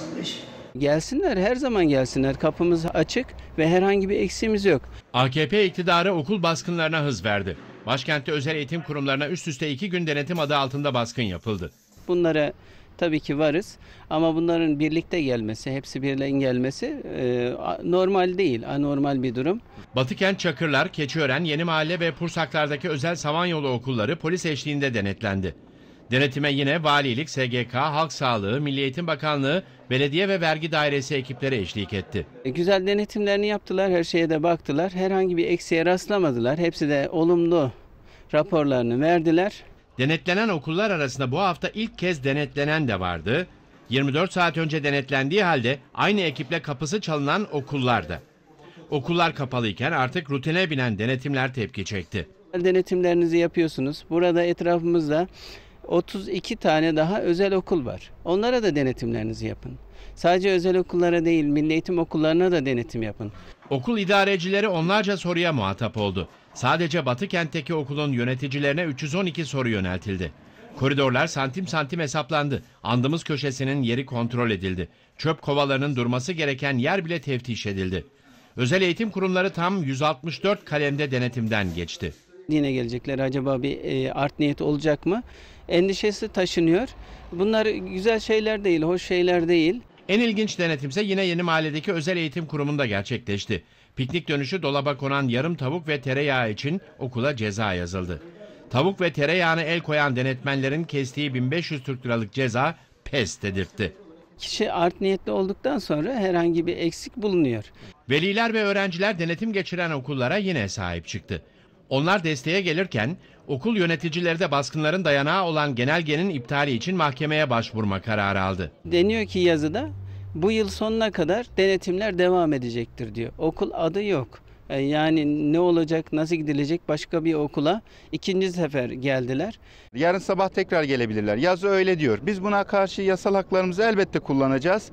95. Gelsinler her zaman gelsinler. Kapımız açık ve herhangi bir eksiğimiz yok. AKP iktidarı okul baskınlarına hız verdi. Başkentte özel eğitim kurumlarına üst üste iki gün denetim adı altında baskın yapıldı. Bunlara tabii ki varız ama bunların birlikte gelmesi, hepsi birlikte gelmesi e, normal değil, anormal bir durum. Batıkent Çakırlar, Keçiören, Yeni Mahalle ve Pursaklar'daki özel Samanyolu okulları polis eşliğinde denetlendi. Denetime yine valilik, SGK, Halk Sağlığı, Milli Eğitim Bakanlığı, Belediye ve Vergi Dairesi ekipleri eşlik etti. E, Güzel denetimlerini yaptılar, her şeye de baktılar. Herhangi bir eksiğe rastlamadılar. Hepsi de olumlu raporlarını verdiler. Denetlenen okullar arasında bu hafta ilk kez denetlenen de vardı. 24 saat önce denetlendiği halde aynı ekiple kapısı çalınan okullarda. Okullar kapalıyken artık rutine binen denetimler tepki çekti. Denetimlerinizi yapıyorsunuz. Burada etrafımızda 32 tane daha özel okul var. Onlara da denetimlerinizi yapın. Sadece özel okullara değil, milli eğitim okullarına da denetim yapın. Okul idarecileri onlarca soruya muhatap oldu. Sadece Batı kentteki okulun yöneticilerine 312 soru yöneltildi. Koridorlar santim santim hesaplandı. Andımız köşesinin yeri kontrol edildi. Çöp kovalarının durması gereken yer bile teftiş edildi. Özel eğitim kurumları tam 164 kalemde denetimden geçti. Yine gelecekler acaba bir e, art niyet olacak mı? Endişesi taşınıyor. Bunlar güzel şeyler değil, hoş şeyler değil. En ilginç denetimse yine Yeni Mahalle'deki özel eğitim kurumunda gerçekleşti. Piknik dönüşü dolaba konan yarım tavuk ve tereyağı için okula ceza yazıldı. Tavuk ve tereyağını el koyan denetmenlerin kestiği 1500 Türk liralık ceza pes dedirtti. Kişi art niyetli olduktan sonra herhangi bir eksik bulunuyor. Veliler ve öğrenciler denetim geçiren okullara yine sahip çıktı. Onlar desteğe gelirken okul yöneticileri de baskınların dayanağı olan genelgenin iptali için mahkemeye başvurma kararı aldı. Deniyor ki yazıda bu yıl sonuna kadar denetimler devam edecektir diyor. Okul adı yok. E, Yani ne olacak, nasıl gidilecek başka bir okula ikinci sefer geldiler. Yarın sabah tekrar gelebilirler. Yazı öyle diyor. Biz buna karşı yasal haklarımızı elbette kullanacağız.